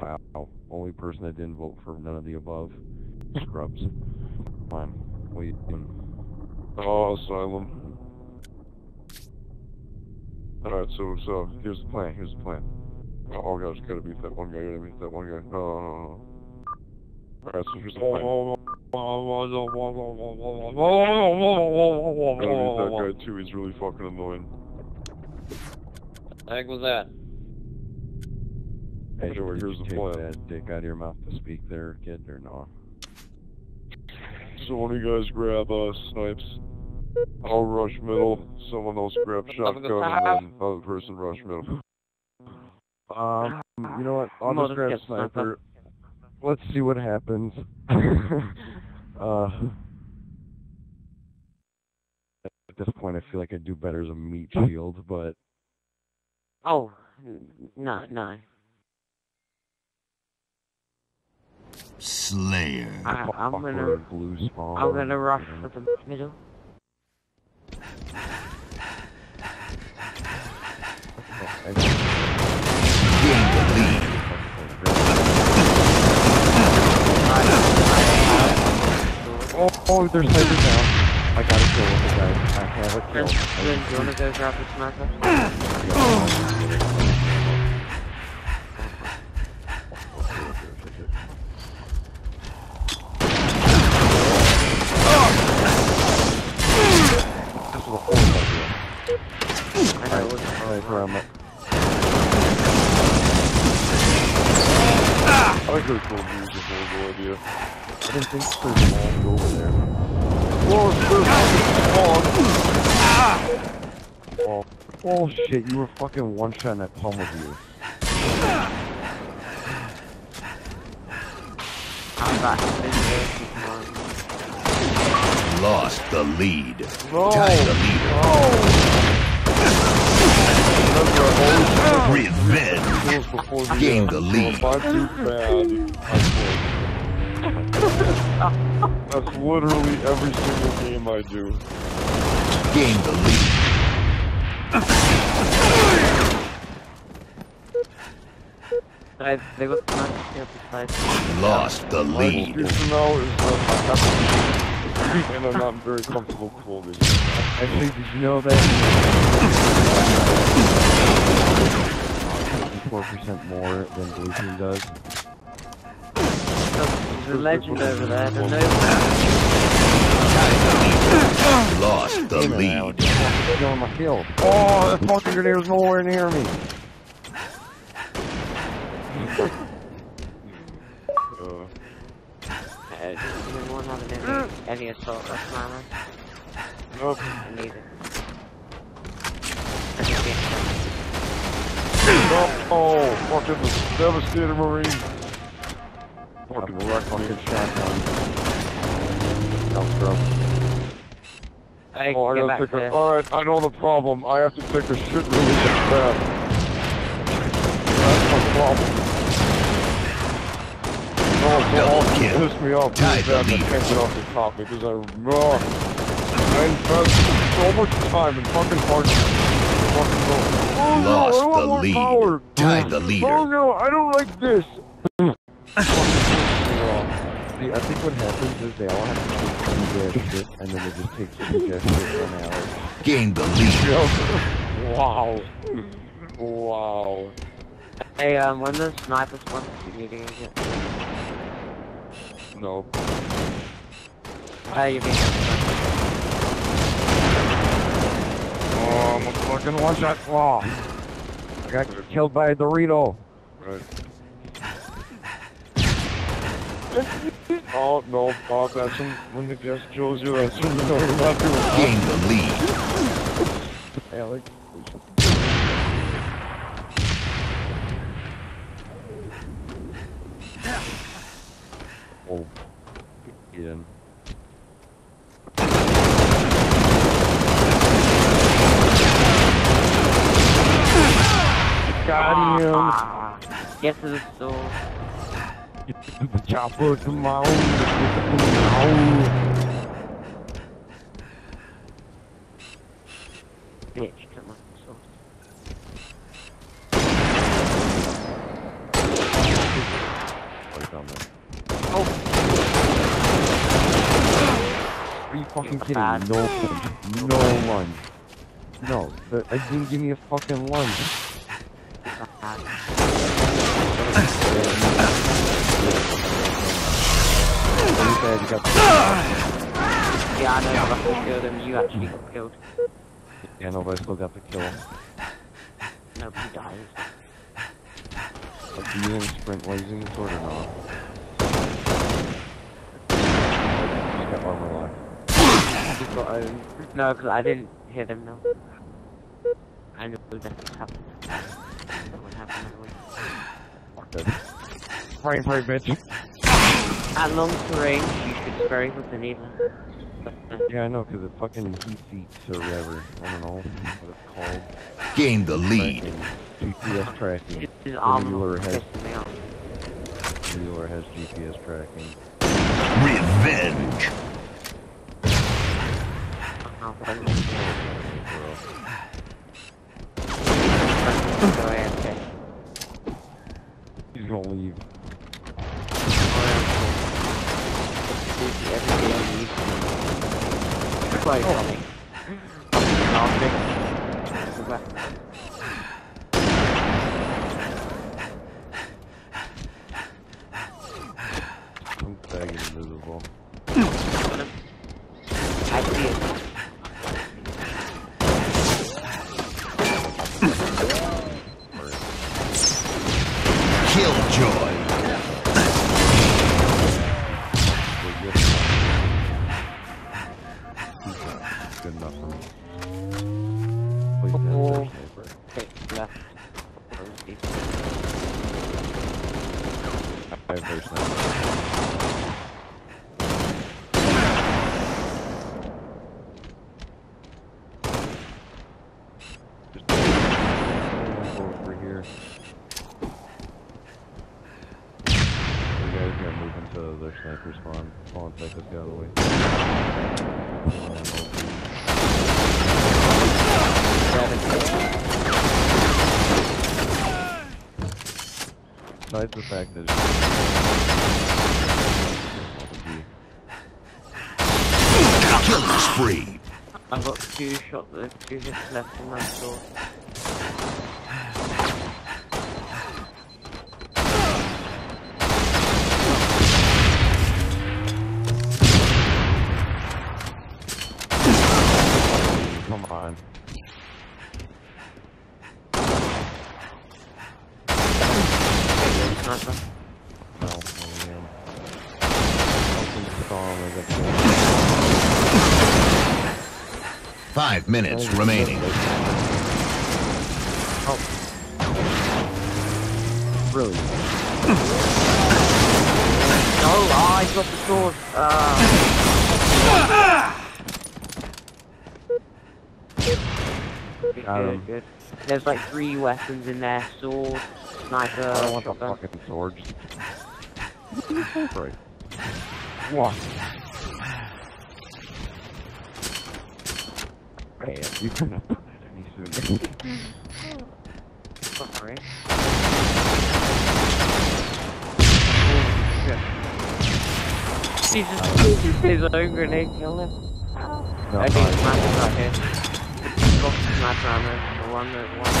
Wow. Only person that didn't vote for none of the above. Scrubs. On. Wait. Oh, asylum. Alright, so, so, here's the plan, here's the plan. Oh, gosh, gotta beat that one guy, gotta beat that one guy. No, no, no. Alright, so here's the plan. Gotta beat that guy too, he's really fucking annoying. The heck was that? Hey, Joey, did here's the take plan. that dick out of your mouth to speak there, kid, or no? So one of you guys grab, uh, snipes. I'll rush middle, someone else grab shotgun, and then other person rush middle. Um, you know what? I'll just grab sniper. sniper. Let's see what happens. uh, at this point, I feel like I'd do better as a meat shield, but Oh, n- no, no. Slayer. I, I'm gonna, and blue spawn. I'm gonna rush you for the middle. And- Gain the lead. Oh, oh, there's sniper down. I got a kill with the guy. I have a kill. then do you wanna go grab the sniper? This is a whole idea. I know it was Sniper, I'm up. I could've told you it a horrible idea. I didn't think there's walls over there. Whoa, there's Oh, oh shit, you were fucking one shot that palm of you. I'm back. Lost the lead. No! Tied the leader. Revenge. Kills before the Gain end. the So lead. If I do bad, I quit. That's literally every single game I do. Gain the lead. They, they got the sniper still beside Lost the My lead. excuse now is that I have to and I'm not very comfortable clothing. Actually, did you know that? Four percent more than blue team does. There's a legend over there, I don't know. Lost the lead. Alex, you're fucking stealing my kill. Oh, that fucking grenade's nowhere near me. Uh, Uh, anyone have any, any assault rifle ammo? nope. I need it. I just get No, oh, fucking devastated marine. Fucking Fucking wreck fucking me. shotgun. No, bro. Hey, Oh, I get gotta back take a. there. Alright, I know the problem. I have to take a shit really fast. That's my problem. Oh, so Double all kill. piss me off really the bad. I lead. can't get off the top because I. Oh, I invest so much time and fucking heart. Fucking go. Oh Lost I want the lead. Power. Tied the Oh leader. no, I don't like this. See, I think what happens is they all have to take some gas shit, and then they just take some gas shit from Alex. Gain the lead. wow. Wow. Hey, um, when the snipers spawns, you need to use it. No. Ah, you're being Oh, I'm a fucking one shot. Oh, I got killed by a Dorito. Right. oh, no, oh, that's when, when the guest kills you, that's when you know you're not doing it. Gain the lead. Alex. Got him. Ah, yes, it's so. Chopper tomorrow. Bitch, come on. Oh! Are you fucking kidding me? No lunge. No one. No, but I didn't give me a fucking lunge. You said you got Yeah, I know, but I killed him. You actually got killed. yeah, no, but I still got the kill. Nobody dies. Like, do you have sprint blazing sword or not? Just got armor lock. Got. No, because I didn't hear them, no. I knew that would Fuck that. Pray, pray, bitch. At long range, you should spray with the needle. But, uh, Yeah, I know, because it fucking heat seeks or whatever. I don't know what it's called. Gain the lead. Tracking. GPS tracking. his arm Mueller has- pissing me off. Mueller has GPS tracking. Revenge. Oh, but I'm Bro. Go AFK. He's gonna leave. Quite funny. Laughing. I'm begging invisible. Good enough for me. Please, that's Oh. their sniper. Okay, left. Rosie. I have their sniper. Just go over here. You guys gotta move into their sniper spawn. Spawn take this guy out of the. Besides the fact that Killing spree. I've got two shots, two just left in my store. Five minutes remaining. Oh. Really? Oh, oh, I got the sword. Uh, good, Got good, good. There's like three weapons in there. Sword, sniper, I don't want the fucking sword. Just... right. What? You couldn't put it any sooner. He's just his own grenade killed him. No, I think fine. sniper's right here. Got sniper ammo. The one that one.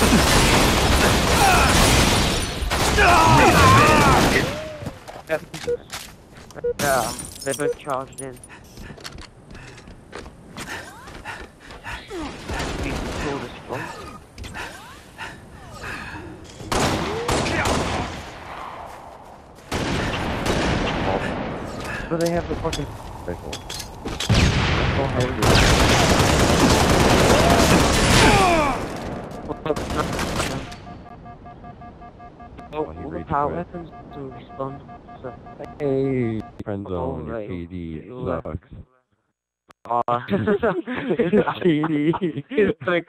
Yeah, they both charged in. He's one. But they have the fucking rifle. That's all I do. Oh, Oh, all the power weapons to respond. So, Hey, friend zone, your You sucks. uh, it's shady. It's like,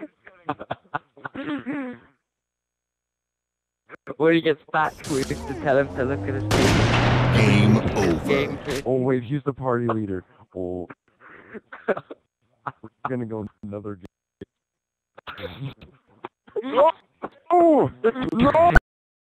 when he gets back, we have to tell him to look at his face. Game Game over. face. Oh wait, he's the party leader. Oh, we're gonna go another game. oh, no!